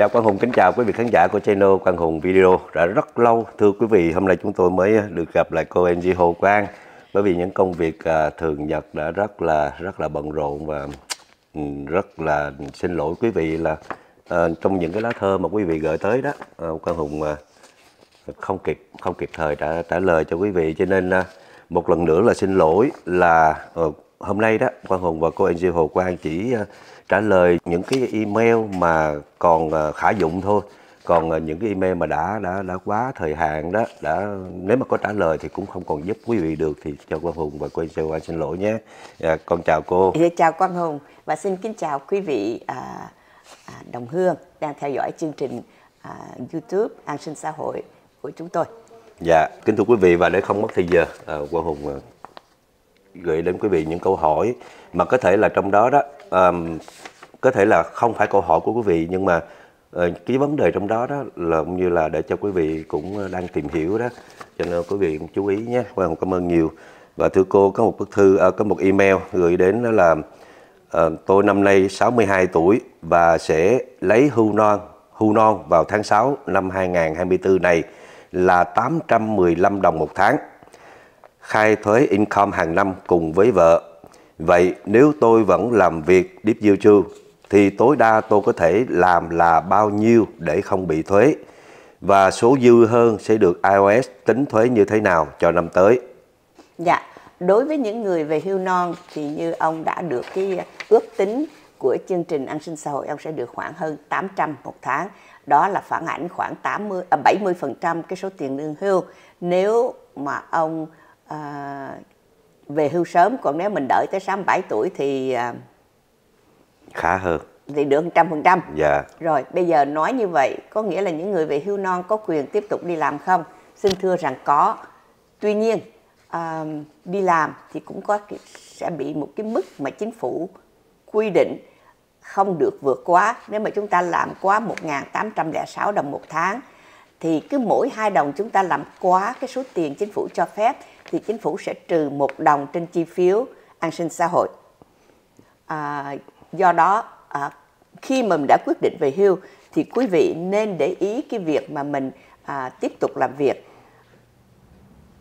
Dạ Quang Hùng kính chào quý vị khán giả của channel Quang Hùng Video. Đã rất lâu thưa quý vị, hôm nay chúng tôi mới được gặp lại cô NG Hồ Quang bởi vì những công việc à, thường nhật đã rất là rất là bận rộn và ừ, rất là xin lỗi quý vị là à, trong những cái lá thơ mà quý vị gửi tới đó à, Quang Hùng à, không kịp không kịp thời đã trả lời cho quý vị cho nên à, một lần nữa là xin lỗi là à, hôm nay đó Quang Hùng và cô Angie Hồ Quang chỉ à, trả lời những cái email mà còn à, khả dụng thôi. Còn à, những cái email mà đã đã đã quá thời hạn đó đã nếu mà có trả lời thì cũng không còn giúp quý vị được thì cho Quang Hùng và cô Angie Hồ Quang xin lỗi nhé. Dạ, con chào cô. Dạ, chào Quang Hùng và xin kính chào quý vị à, à, đồng hương đang theo dõi chương trình à, YouTube An sinh xã hội của chúng tôi. Dạ, kính thưa quý vị và để không mất thời giờ, à, Quang Hùng à, gửi đến quý vị những câu hỏi mà có thể là trong đó đó. Um, có thể là không phải câu hỏi của quý vị nhưng mà uh, cái vấn đề trong đó đó là cũng như là để cho quý vị cũng ờ, đang tìm hiểu đó. Cho nên quý vị cũng chú ý nhé. Quang cảm ơn nhiều. Và thưa cô có một bức thư à, có một email gửi đến đó là ờ, tôi năm nay 62 tuổi và sẽ lấy hưu non hưu non vào tháng 6 năm 2024 này là 815 đồng một tháng khai thuế income hàng năm cùng với vợ. Vậy nếu tôi vẫn làm việc W2 thì tối đa tôi có thể làm là bao nhiêu để không bị thuế? Và số dư hơn sẽ được ios tính thuế như thế nào cho năm tới? Dạ, đối với những người về hưu non thì như ông đã được cái ước tính của chương trình an sinh xã hội ông sẽ được khoảng hơn 800 một tháng. Đó là phản ảnh khoảng 80 à, 70% cái số tiền lương hưu nếu mà ông à, về hưu sớm còn nếu mình đợi tới 67 tuổi thì à, Khá hơn. thì được 100%. Dạ. Rồi, bây giờ nói như vậy có nghĩa là những người về hưu non có quyền tiếp tục đi làm không? Xin thưa rằng có. Tuy nhiên, à, đi làm thì cũng có sẽ bị một cái mức mà chính phủ quy định không được vượt quá. Nếu mà chúng ta làm quá 1.806 đồng một tháng thì cứ mỗi hai đồng chúng ta làm quá cái số tiền chính phủ cho phép thì chính phủ sẽ trừ một đồng trên chi phiếu an sinh xã hội. À, do đó à, khi mà mình đã quyết định về hưu thì quý vị nên để ý cái việc mà mình à, tiếp tục làm việc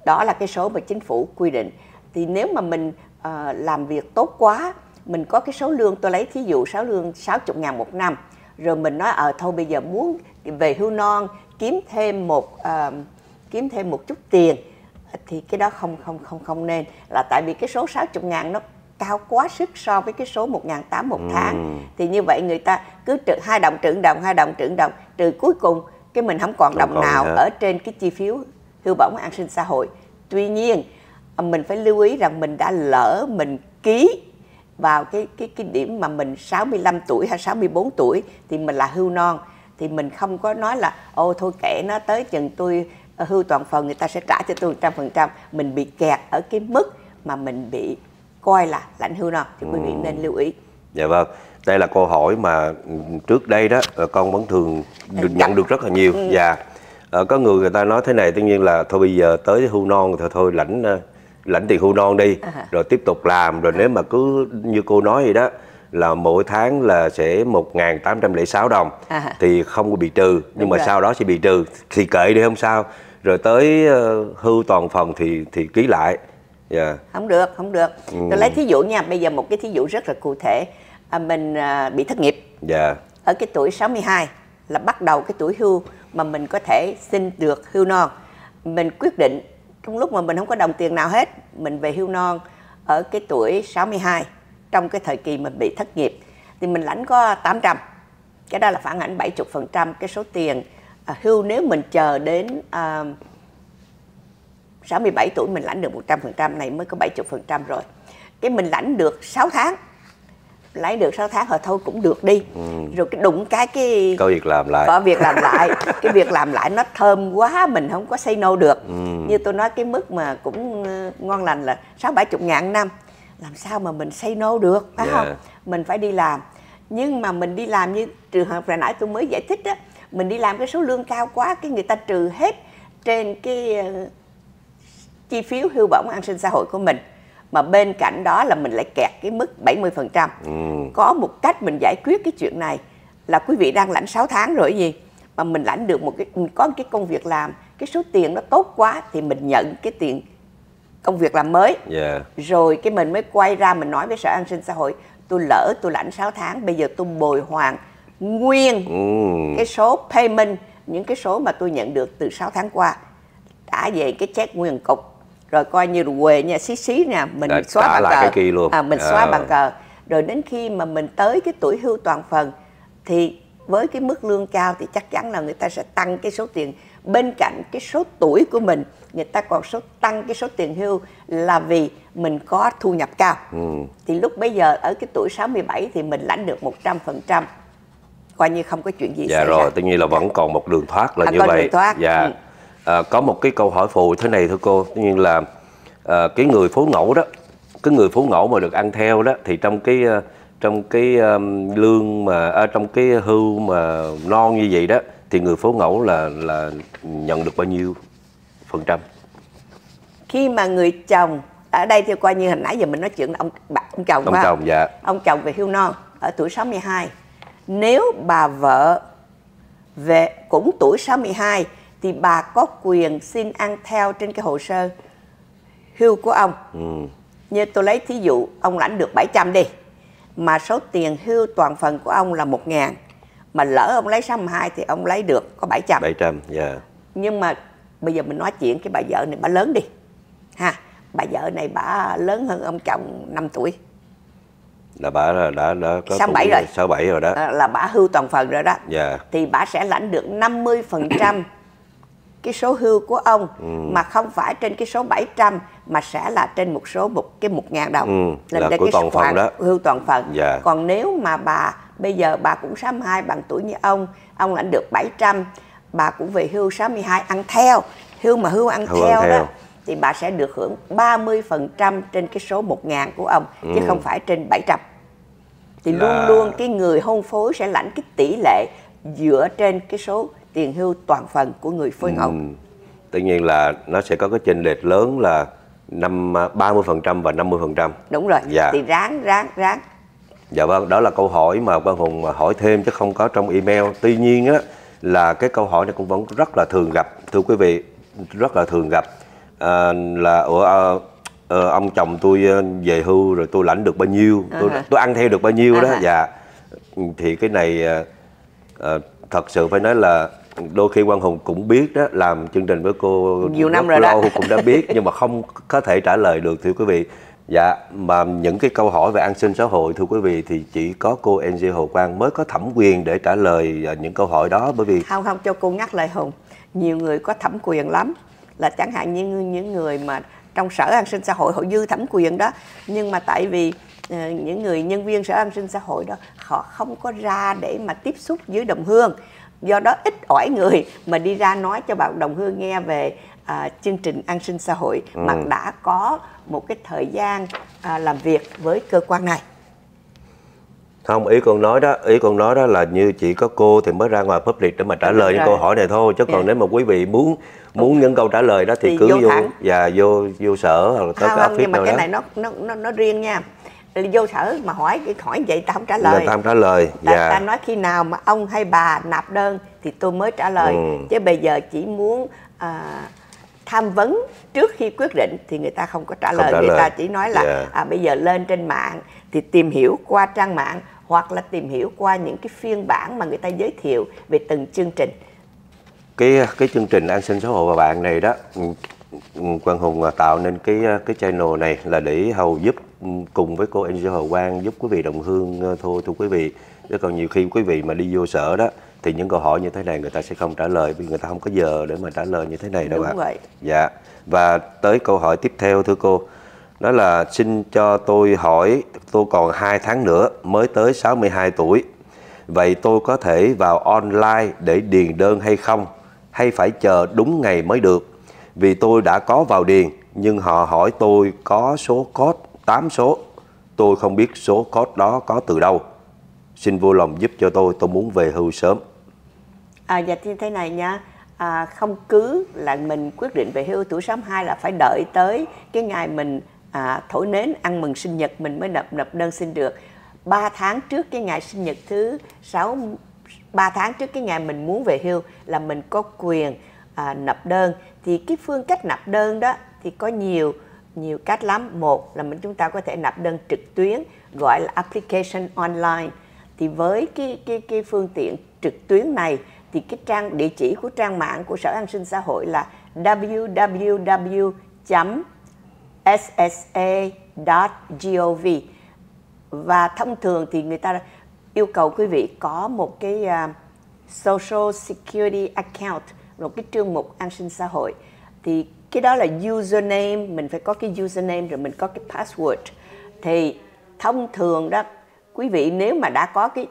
đó là cái số mà chính phủ quy định thì nếu mà mình à, làm việc tốt quá mình có cái số lương tôi lấy thí dụ số lương 60 ngàn một năm rồi mình nói ở thôi bây giờ muốn về hưu non kiếm thêm một à, kiếm thêm một chút tiền thì cái đó không không không không nên. Là tại vì cái số 60 ngàn nó cao quá sức so với cái số 1.800 một tháng. Thì như vậy người ta cứ trừ hai đồng trừ đồng hai đồng trừ đồng trừ cuối cùng cái mình không còn Không đồng còn nào nữa. ở trên cái chi phiếu hưu bổng an sinh xã hội. Tuy nhiên à, mình phải lưu ý rằng mình đã lỡ mình ký vào cái cái cái điểm mà mình 65 tuổi hay 64 tuổi thì mình là hưu non thì mình không có nói là ô thôi kệ nó tới chừng tôi ờ, hưu toàn phần người ta sẽ trả cho tôi 100% mình bị kẹt ở cái mức mà mình bị coi là lãnh hưu non thì quý vị nên lưu ý Dạ vâng, đây là câu hỏi mà trước đây đó ờ, con vẫn thường được nhận được rất là nhiều. Dạ. Ờ, có người người ta nói thế này, tất nhiên là thôi bây giờ tới hưu non thì thôi lãnh ờ, lãnh tiền hưu non đi, À. rồi tiếp tục làm, rồi nếu mà cứ như cô nói vậy đó là mỗi tháng là sẽ 1.806 đồng. À. thì không có bị trừ nhưng Đúng mà rồi. sau đó sẽ bị trừ. Thì kệ đi không sao. Rồi tới ờ, hưu toàn phần thì thì ký lại. Dạ. Không được không được. Tôi lấy thí dụ nha bây giờ một cái thí dụ rất là cụ thể. À, mình à, bị thất nghiệp. Dạ. Ở cái tuổi 62 là bắt đầu cái tuổi hưu mà mình có thể xin được hưu non. Mình quyết định trong lúc mà mình không có đồng tiền nào hết mình về hưu non ở cái tuổi 62 trong cái thời kỳ mình bị thất nghiệp thì mình lãnh có 800 cái đó là phản ảnh 70% cái số tiền à, hưu nếu mình chờ đến à, 67 tuổi mình lãnh được 100% này mới có 70% rồi. Cái mình lãnh được 6 tháng. Lấy được 6 tháng rồi thôi cũng được đi. Rồi cái đụng cái cái có việc làm lại có việc làm lại cái việc làm lại nó thơm quá mình không có say no được như tôi nói cái mức mà cũng ờ, ngon lành là sáu bảy chục ngàn năm làm sao mà mình say no được phải Dạ. không mình phải đi làm nhưng mà mình đi làm như trường hợp hồi nãy tôi mới giải thích đó mình đi làm cái số lương cao quá cái người ta trừ hết trên cái ờ, chi phiếu hưu bổng an sinh xã hội của mình mà bên cạnh đó là mình lại kẹt cái mức 70%. Ừ. Có một cách mình giải quyết cái chuyện này là quý vị đang lãnh 6 tháng rồi gì mà mình lãnh được một cái mình có một cái công việc làm cái số tiền nó tốt quá thì mình nhận cái tiền công việc làm mới dạ rồi cái mình mới quay ra mình nói với sở an sinh xã hội tôi lỡ tôi lãnh 6 tháng bây giờ tôi bồi hoàn nguyên ừ. cái số payment những cái số mà tôi nhận được từ 6 tháng qua trả về cái check nguyên cục rồi coi như quê nha xí xí nè mình Đã xóa trả bàn cờ cái luôn. à, mình xóa À. bàn cờ rồi đến khi mà mình tới cái tuổi hưu toàn phần thì với cái mức lương cao thì chắc chắn là người ta sẽ tăng cái số tiền bên cạnh cái số tuổi của mình người ta còn số tăng cái số tiền hưu là vì mình có thu nhập cao Ừ. thì lúc bây giờ ở cái tuổi 67 thì mình lãnh được 100% coi như không có chuyện gì Dạ xảy rồi, ra tất nhiên là vẫn còn một đường thoát là À, như vậy. đường thoát, Dạ. ừ. À, có một cái câu hỏi phụ thế này thưa cô, tất nhiên là à, cái người phố ngẫu đó, cái người phố ngẫu mà được ăn theo đó thì trong cái à, trong cái um, lương mà à, trong cái hưu mà non như vậy đó thì người phố ngẫu là là nhận được bao nhiêu phần trăm? khi mà người chồng ở đây thì coi như hồi nãy giờ mình nói chuyện ông ông chồng Ông không? chồng, dạ. ông chồng về hưu non ở tuổi 62 nếu bà vợ về cũng tuổi 62 thì bà có quyền xin ăn theo trên cái hồ sơ hưu của ông Ừ. như tôi lấy thí dụ ông lãnh được 700 đi mà số tiền hưu toàn phần của ông là 1 ngàn mà lỡ ông lấy 62 thì ông lấy được có 700 700, dạ. nhưng mà bây giờ mình nói chuyện cái bà vợ này bà lớn đi ha bà vợ này bà lớn hơn ông chồng 5 tuổi Là bà đã đã, đã có 67 tuổi- rồi. 67 rồi đó. à, là bà hưu toàn phần rồi đó Dạ. thì bà sẽ lãnh được 50% cái số hưu của ông Ừ. mà không phải trên cái số 700 mà sẽ là trên một số một cái một ngàn đồng Ừ, là của cái toàn phần đó. hưu toàn phần Dạ. còn nếu mà bà bây giờ bà cũng 62 bằng tuổi như ông ông lãnh được 700 bà cũng về hưu 62 ăn theo hưu mà hưu ăn Hưu ăn theo, theo. đó thì bà sẽ được hưởng 30% trên cái số 1 ngàn của ông chứ không phải trên 700 thì Ừ. Là- luôn luôn cái người hôn phối sẽ lãnh cái tỷ lệ dựa trên cái số tiền hưu toàn phần của người phối ngẫu Ừ. Tất nhiên là nó sẽ có cái chênh lệch lớn là năm 30% và 50%. đúng rồi Dạ. thì ráng ráng ráng Dạ vâng, đó là câu hỏi mà Quang Hùng hỏi thêm chứ không có trong email. Tuy nhiên á là cái câu hỏi này cũng vẫn rất là thường gặp, thưa quý vị, rất là thường gặp. À, là ủa ờ, ờ, ông chồng tôi ờ, về hưu rồi tôi lãnh được bao nhiêu, tôi À. tôi ăn theo được bao nhiêu đó. À. Dạ. Thì cái này ờ, thật sự phải nói là đôi khi Quang Hùng cũng biết đó làm chương trình với cô Nhiều năm rồi đó. lâu cũng đã biết nhưng mà không có thể trả lời được thưa quý vị. Dạ, mà những cái câu hỏi về an sinh xã hội thưa quý vị thì chỉ có cô Angie Hồ Quang mới có thẩm quyền để trả lời à, những câu hỏi đó. Bởi vì không không cho cô nhắc lại hùng. Nhiều người có thẩm quyền lắm. Là chẳng hạn như những người mà trong sở an sinh xã hội họ dư thẩm quyền đó. Nhưng mà tại vì ờ, những người nhân viên sở an sinh xã hội đó họ không có ra để mà tiếp xúc với đồng hương do đó ít ỏi người mà đi ra nói cho bạn đồng hương nghe về à, chương trình an sinh xã hội mà đã có một cái thời gian à, làm việc với cơ quan này. Không ý con nói đó ý con nói đó là như chỉ có cô thì mới ra ngoài public để mà trả lời những câu hỏi này thôi. Chứ còn Dạ. nếu mà quý vị muốn muốn những câu trả lời đó thì, Thì cứ vô vô và vô vô sở hoặc là tới cái office nhưng mà nào cái đó. này nó nó nó, nó riêng nha vô sở mà hỏi cái hỏi vậy ta không trả là lời ta không trả lời dạ ta nói khi nào mà ông hay bà nạp đơn thì tôi mới trả lời Ừ. chứ bây giờ chỉ muốn à, tham vấn trước khi quyết định thì người ta không có trả Không lời trả người lời. ta chỉ nói là Dạ. à, bây giờ lên trên mạng thì tìm hiểu qua trang mạng hoặc là tìm hiểu qua những cái phiên bản mà người ta giới thiệu về từng chương trình cái cái chương trình an sinh xã hội và bạn này đó ừ, ừ, Quang Hùng à, tạo nên cái cái channel này là để hầu giúp cùng với cô Angel Hồ Quang giúp quý vị đồng hương ờ, thôi thưa quý vị chứ còn nhiều khi quý vị mà đi vô sở đó thì những câu hỏi như thế này người ta sẽ không trả lời vì người ta không có giờ để mà trả lời như thế này đâu Đúng ạ vậy. dạ và tới câu hỏi tiếp theo thưa cô đó là xin cho tôi hỏi tôi còn 2 tháng nữa mới tới 62 tuổi Vậy tôi có thể vào online để điền đơn hay không? Hay phải chờ đúng ngày mới được? Vì tôi đã có vào điền, nhưng họ hỏi tôi có số code 8 số. Tôi không biết số code đó có từ đâu. Xin vui lòng giúp cho tôi, tôi muốn về hưu sớm. À, dạ như thế này nha à, không cứ là mình quyết định về hưu tuổi 62 là phải đợi tới cái ngày mình à, thổi nến ăn mừng sinh nhật mình mới nộp nộp đơn xin được 3 tháng trước cái ngày sinh nhật thứ 6 3 tháng trước cái ngày mình muốn về hưu là mình có quyền à, nộp đơn thì cái phương cách nộp đơn đó thì có nhiều nhiều cách lắm. Một là mình chúng ta có thể nạp đơn trực tuyến gọi là application online. Thì với cái cái cái phương tiện trực tuyến này thì cái trang địa chỉ của trang mạng của Sở An sinh xã hội là www.ssa.gov và thông thường thì người ta yêu cầu quý vị có một cái uh, social security account một cái chương mục an sinh xã hội. Thì cái đó là username mình phải có cái username rồi mình có cái password. Thì thông thường đó quý vị nếu mà đã có cái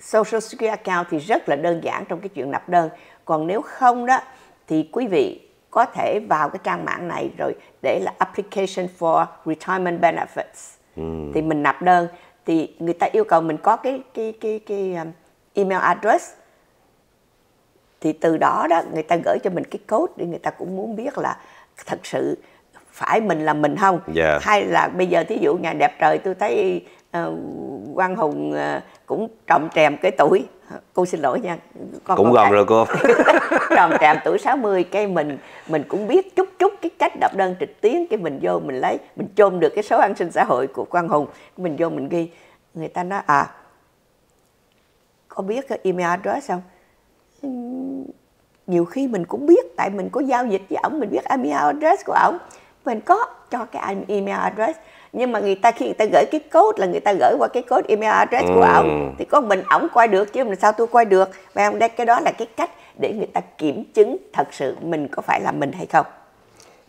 social security account thì rất là đơn giản trong cái chuyện nạp đơn. Còn nếu không đó thì quý vị có thể vào cái trang mạng này rồi để là application for retirement benefits. Ừ. thì mình nạp đơn. Thì người ta yêu cầu mình có cái cái cái cái um, email address thì từ đó đó người ta gửi cho mình cái code để người ta cũng muốn biết là thật sự phải mình là mình không yeah. Dạ. hay là bây giờ thí dụ nhà đẹp trời tôi thấy uh, quang hùng uh, cũng trầm trèm cái tuổi cô xin lỗi nha con cũng gần rồi cô tròn tràm tuổi 60 cái mình mình cũng biết chút chút cái cách đọc đơn trực tuyến cái mình vô mình lấy mình chôm được cái số an sinh xã hội của quang hùng mình vô mình ghi người ta nói à có biết cái email address không nhiều khi mình cũng biết tại mình có giao dịch với ổng mình biết email address của ổng. Mình có cho cái email address nhưng mà người ta khi người ta gửi cái code là người ta gửi qua cái code email address ừ. của ổng. Thì có mình ổng quay được chứ mình sao tôi quay được? Và đây cái đó là cái cách để người ta kiểm chứng thật sự mình có phải là mình hay không.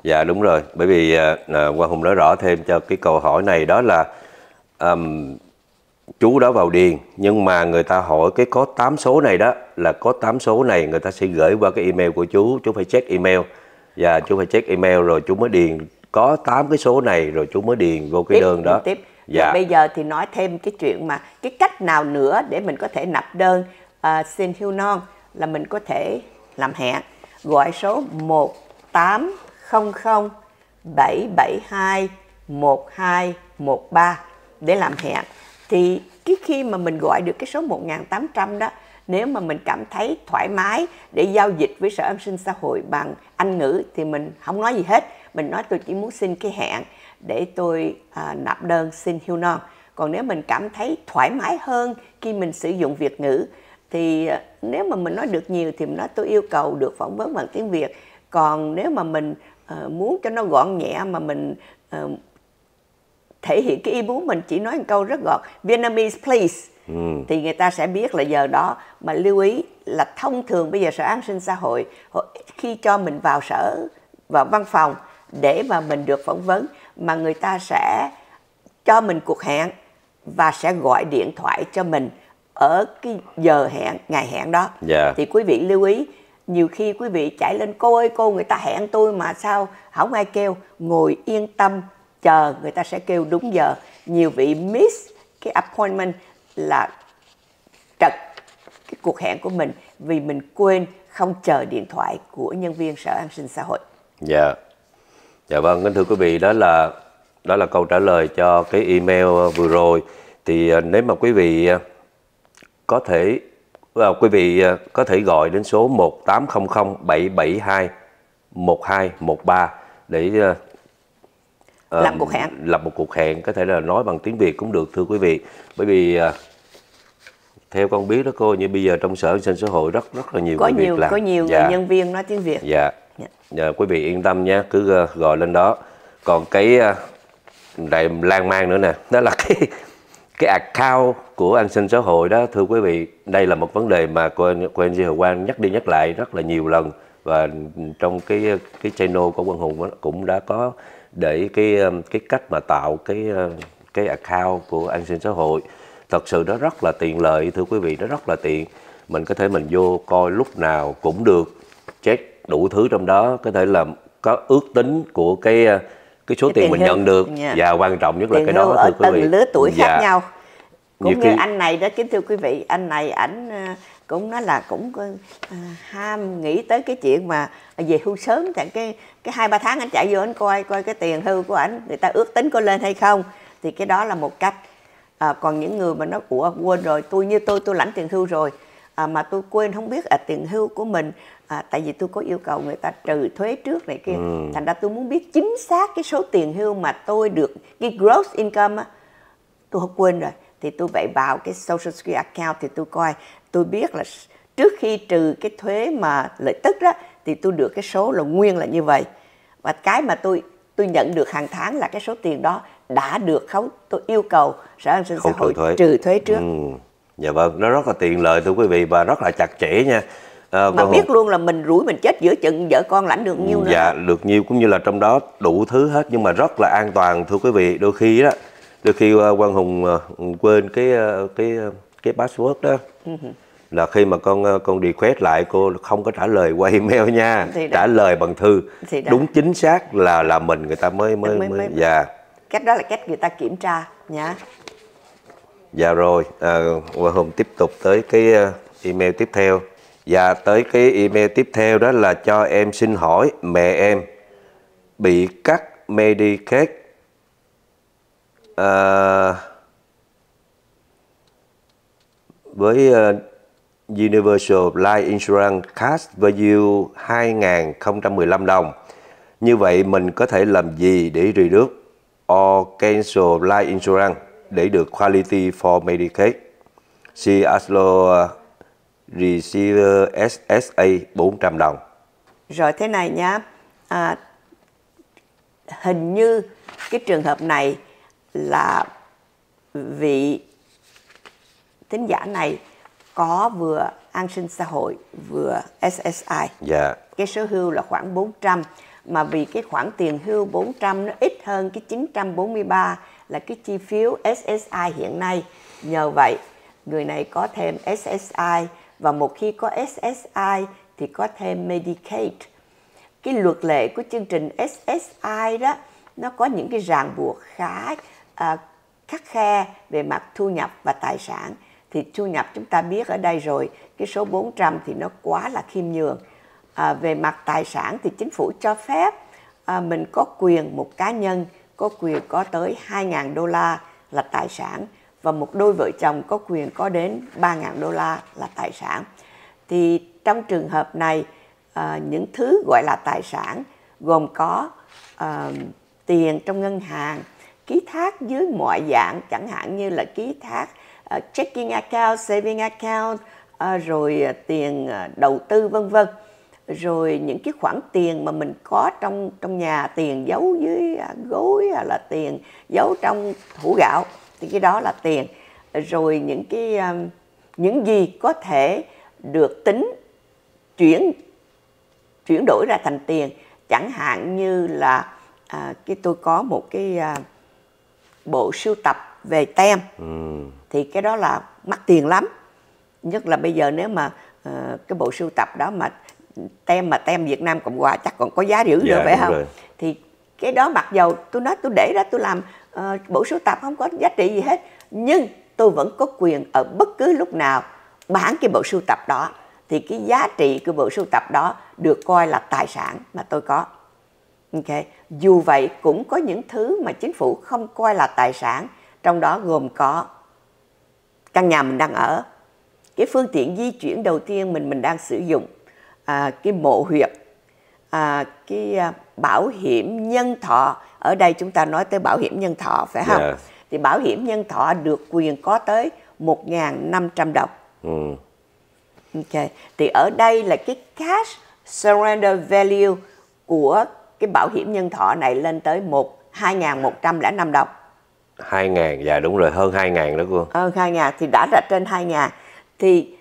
Dạ đúng rồi. Bởi vì uh, Quang Hùng nói rõ thêm cho cái câu hỏi này đó là um, chú đó vào điền nhưng mà người ta hỏi cái có 8 số này đó là có 8 số này người ta sẽ gửi qua cái email của chú. Chú phải check email. Và chú phải check email rồi chú mới điền có 8 cái số này rồi chú mới điền vô cái tiếp, đơn đó. tiếp dạ. bây giờ thì nói thêm cái chuyện mà cái cách nào nữa để mình có thể nạp đơn uh, xin hưu non là mình có thể làm hẹn. Gọi số 1800 772 1213 để làm hẹn thì cái khi mà mình gọi được cái số 1800 đó nếu mà mình cảm thấy thoải mái để giao dịch với sở an sinh xã hội bằng anh ngữ thì mình không nói gì hết. Mình nói tôi chỉ muốn xin cái hẹn để tôi à, nạp đơn xin hưu non. Còn nếu mình cảm thấy thoải mái hơn khi mình sử dụng việt ngữ thì à, nếu mà mình nói được nhiều thì mình nói tôi yêu cầu được phỏng vấn bằng tiếng việt. Còn nếu mà mình uh, muốn cho nó gọn nhẹ mà mình uh, thể hiện cái ý muốn mình chỉ nói một câu rất gọn Vietnamese please ừ. thì người ta sẽ biết là giờ đó mà lưu ý là thông thường bây giờ sở an sinh xã hội khi cho mình vào sở vào văn phòng để mà mình được phỏng vấn mà người ta sẽ cho mình cuộc hẹn và sẽ gọi điện thoại cho mình ở cái giờ hẹn ngày hẹn đó yeah. Dạ. thì quý vị lưu ý nhiều khi quý vị chạy lên cô ơi cô người ta hẹn tôi mà sao không ai kêu ngồi yên tâm chờ người ta sẽ kêu đúng giờ nhiều vị miss cái appointment là trật cái cuộc hẹn của mình vì mình quên không chờ điện thoại của nhân viên sở an sinh xã hội. Dạ. Yeah. Dạ vâng, kính thưa quý vị, đó là đó là câu trả lời cho cái email vừa rồi. Thì à, nếu mà quý vị à, có thể à, quý vị à, có thể gọi đến số 1800 772 1213 để uh, lập cuộc hẹn. lập một cuộc hẹn có thể là nói bằng tiếng Việt cũng được thưa quý vị. Bởi vì uh, theo con biết đó cô như bây giờ trong sở sinh xã hội rất rất là nhiều có nhiều việc làm. có nhiều dạ. nhân viên nói tiếng Việt. Dạ. Dạ, dạ quý vị yên tâm nhé cứ uh, gọi lên đó. Còn cái uh, lan man nữa nè đó là cái cái account của an sinh xã hội đó thưa quý vị. Đây là một vấn đề mà cô cô anh Hồ Quang nhắc đi nhắc lại rất là nhiều lần. Và trong cái cái channel của Quang Hùng cũng đã có để cái um, cái cách mà tạo cái uh, cái account của an sinh xã hội thật sự nó rất là tiện lợi thưa quý vị nó rất là tiện mình có thể mình vô coi lúc nào cũng được check đủ thứ trong đó có thể là có ước tính của cái uh, cái số cái tiền, mình nhận được yeah. Dạ. và quan trọng nhất là cái đó thưa quý vị lứa tuổi khác dạ. nhau cũng Nhiều như khi... anh này đó kính thưa quý vị anh này ảnh uh, cũng nói là cũng uh, ham nghĩ tới cái chuyện mà về hưu sớm tại cái cái hai ba tháng anh chạy vô anh coi coi cái tiền hưu của ảnh người ta ước tính có lên hay không. Thì cái đó là một cách. À, còn những người mà nó ủa quên rồi tôi như tôi tôi lãnh tiền hưu rồi. À, mà tôi quên không biết à, tiền hưu của mình à, tại vì tôi có yêu cầu người ta trừ thuế trước này kia. Ừ. thành ra tôi muốn biết chính xác cái số tiền hưu mà tôi được cái gross income á tôi không quên rồi thì tôi vậy vào cái social security account thì tôi coi tôi biết là trước khi trừ cái thuế mà lợi tức đó thì tôi được cái số là nguyên là như vậy và cái mà tôi tôi nhận được hàng tháng là cái số tiền đó đã được khấu tôi yêu cầu sở an sinh xã hội thuế. trừ thuế trước. Ừ. Dạ vâng, nó rất là tiện lợi thưa quý vị và rất là chặt chẽ nha. À, mà biết luôn là mình rủi mình chết giữa chừng vợ con lãnh được nhiêu nữa. Dạ, được nhiêu cũng như là trong đó đủ thứ hết nhưng mà rất là an toàn thưa quý vị. Đôi khi đó, đôi khi uh, Quang Hùng uh, quên cái uh, cái cái password đó. Uh-huh là khi mà con ờ, con request lại cô không có trả lời qua email nha. Trả lời bằng thư. Đúng chính xác là là mình người ta mới mới mới, mới dạ. Cách đó là cách người ta kiểm tra nhá dạ rồi à, qua hôm tiếp tục tới cái ờ, email tiếp theo. Và tới cái email tiếp theo đó là cho em xin hỏi mẹ em bị cắt Medicaid à, với ờ, Universal Life Insurance Cash Value 2015 đồng. Như vậy mình có thể làm gì để reduce or cancel life insurance để được quality for Medicaid? See Aslo ờ, Receiver SSA 400 đồng. Rồi thế này nhá. À, hình như cái trường hợp này là vị tính giả này có vừa an sinh xã hội vừa SSI. Dạ. Cái số hưu là khoảng 400 mà vì cái khoản tiền hưu 400 nó ít hơn cái 943 là cái chi phiếu SSI hiện nay. Nhờ vậy, người này có thêm SSI và một khi có SSI thì có thêm Medicaid. Cái luật lệ của chương trình SSI đó nó có những cái ràng buộc khá à, khắc khe về mặt thu nhập và tài sản. Thì thu nhập chúng ta biết ở đây rồi cái số 400 thì nó quá là khiêm nhường. À, về mặt tài sản thì chính phủ cho phép à, mình có quyền một cá nhân có quyền có tới 2.000 đô la là tài sản và một đôi vợ chồng có quyền có đến 3.000 đô la là tài sản. Thì trong trường hợp này à, những thứ gọi là tài sản gồm có à, tiền trong ngân hàng ký thác dưới mọi dạng chẳng hạn như là ký thác uh, checking account, saving account, uh, rồi uh, tiền uh, đầu tư vân vân. Rồi những cái khoản tiền mà mình có trong trong nhà tiền giấu dưới à, gối hay là tiền giấu trong hũ gạo thì cái đó là tiền. Rồi những cái những gì có thể được tính chuyển chuyển đổi ra thành tiền. Chẳng hạn như là à, cái tôi có một cái à, bộ sưu tập về tem. Ừ. thì cái đó là mắc tiền lắm. Nhất là bây giờ nếu mà uh, cái bộ sưu tập đó mà tem mà tem Việt Nam Cộng Hòa chắc còn có giá dữ nữa dạ, phải không? rồi. thì cái đó mặc dầu tôi nói tôi để ra tôi làm uh, bộ sưu tập không có giá trị gì hết nhưng tôi vẫn có quyền ở bất cứ lúc nào bán cái bộ sưu tập đó. Thì cái giá trị của bộ sưu tập đó được coi là tài sản mà tôi có ok dù vậy cũng có những thứ mà chính phủ không coi là tài sản trong đó gồm có căn nhà mình đang ở cái phương tiện di chuyển đầu tiên mình mình đang sử dụng à, cái mộ huyệt à, cái à, bảo hiểm nhân thọ ở đây chúng ta nói tới bảo hiểm nhân thọ phải không yeah. thì bảo hiểm nhân thọ được quyền có tới 1.500 đồng ừ. ok thì ở đây là cái cash surrender value của cái bảo hiểm nhân thọ này lên tới một 2.105 đồng 2 ngàn, dạ đúng rồi, hơn 2 ngàn đó cô. Hơn 2 ngàn thì đã là trên 2 ngàn. Thì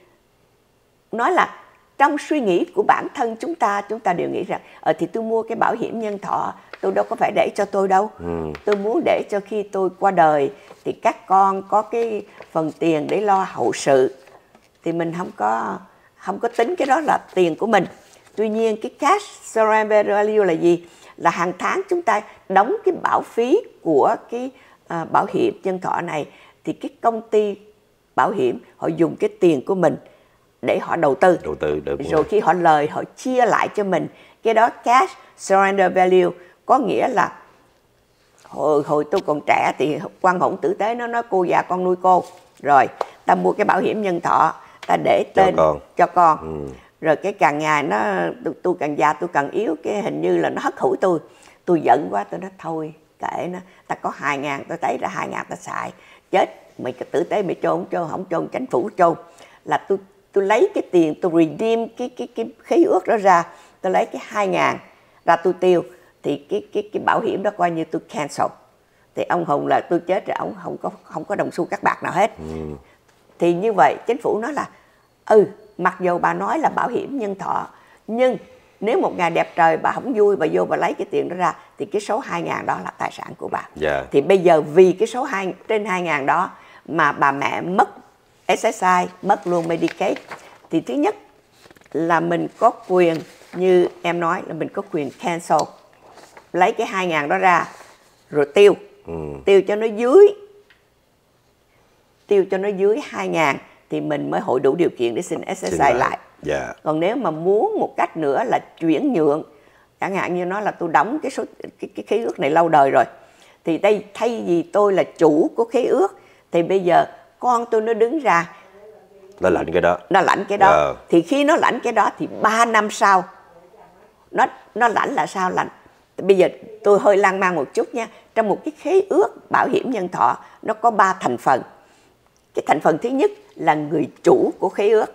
nói là trong suy nghĩ của bản thân chúng ta, chúng ta đều nghĩ rằng ờ thì tôi mua cái bảo hiểm nhân thọ, tôi đâu có phải để cho tôi đâu. Ừ. Tôi muốn để cho khi tôi qua đời thì các con có cái phần tiền để lo hậu sự. Thì mình không có không có tính cái đó là tiền của mình. Tuy nhiên cái cash surrender value là gì? Là hàng tháng chúng ta đóng cái bảo phí của cái à, bảo hiểm nhân thọ này thì cái công ty bảo hiểm họ dùng cái tiền của mình để họ đầu tư, đầu tư rồi, rồi khi họ lời họ chia lại cho mình cái đó cash surrender value có nghĩa là hồi, hồi tôi còn trẻ thì quan hỗn tử tế nó nói cô già con nuôi cô. Rồi ta mua cái bảo hiểm nhân thọ ta để Cho tên con. cho con rồi cái càng ngày nó tôi, tôi càng già tôi càng yếu cái hình như là nó hất hủi tôi. Tôi giận quá tôi nói thôi kệ nó ta có hai ngàn tôi thấy là hai ngàn ta xài. Chết mày tử tế mày chôn không chôn không chôn chính phủ chôn. Là tôi tôi lấy cái tiền tôi redeem cái cái cái khế ước đó ra tôi lấy cái hai ngàn ra tôi tiêu. Thì cái cái cái bảo hiểm đó coi như tôi cancel. Thì ông hùng là tôi chết rồi ông không có không có đồng xu các bạc nào hết. Thì như vậy chính phủ nói là ừ mặc dù bà nói là bảo hiểm nhân thọ nhưng nếu một ngày đẹp trời bà không vui bà vô bà lấy cái tiền đó ra thì cái số 2 ngàn đó là tài sản của bà. Dạ. thì bây giờ vì cái số 2 trên 2 ngàn đó mà bà mẹ mất SSI mất luôn Medicaid thì thứ nhất là mình có quyền như em nói là mình có quyền cancel lấy cái 2 ngàn đó ra rồi tiêu. Tiêu cho nó dưới tiêu cho nó dưới 2 ngàn thì mình mới hội đủ điều kiện để xin SSI Xin lại. lại Dạ. còn nếu mà muốn một cách nữa là chuyển nhượng chẳng hạn như nó là tôi đóng cái số cái, cái khế ước này lâu đời rồi thì đây thay vì tôi là chủ của khế ước thì bây giờ con tôi nó đứng ra Nó lạnh cái đó. nó lãnh cái đó Dạ. thì khi nó lãnh cái đó thì 3 năm sau nó nó lãnh là sao lãnh bây giờ tôi hơi lan man một chút nha trong một cái khế ước bảo hiểm nhân thọ nó có ba thành phần cái thành phần thứ nhất là người chủ của khế ước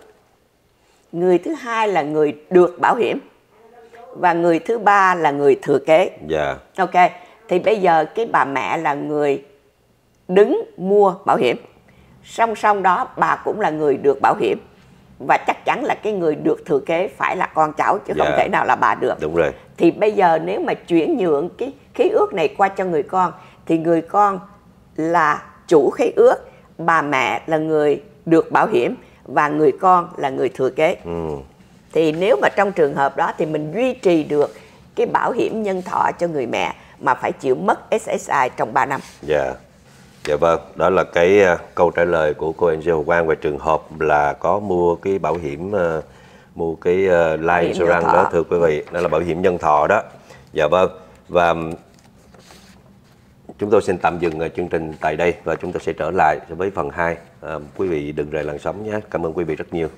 người thứ hai là người được bảo hiểm và người thứ ba là người thừa kế Dạ. Ok, thì bây giờ cái bà mẹ là người đứng mua bảo hiểm. Song song đó bà cũng là người được bảo hiểm. Và chắc chắn là cái người được thừa kế phải là con cháu chứ không Dạ. thể nào là bà được. Đúng rồi. Thì bây giờ nếu mà chuyển nhượng cái khế ước này qua cho người con thì người con là chủ khế ước, bà mẹ là người được bảo hiểm và người con là người thừa kế Ừ. thì nếu mà trong trường hợp đó thì mình duy trì được cái bảo hiểm nhân thọ cho người mẹ mà phải chịu mất SSI trong 3 năm. Dạ. Dạ vâng, đó là cái ờ, câu trả lời của cô Angel Quang về trường hợp là có mua cái bảo hiểm ờ, mua cái uh, life insurance đó thưa quý vị, đó là bảo hiểm nhân thọ đó. Dạ vâng. Và chúng tôi xin tạm dừng ờ, chương trình tại đây và chúng tôi sẽ trở lại với phần 2. Ờ, quý vị đừng rời làn sóng nhé. Cảm ơn quý vị rất nhiều.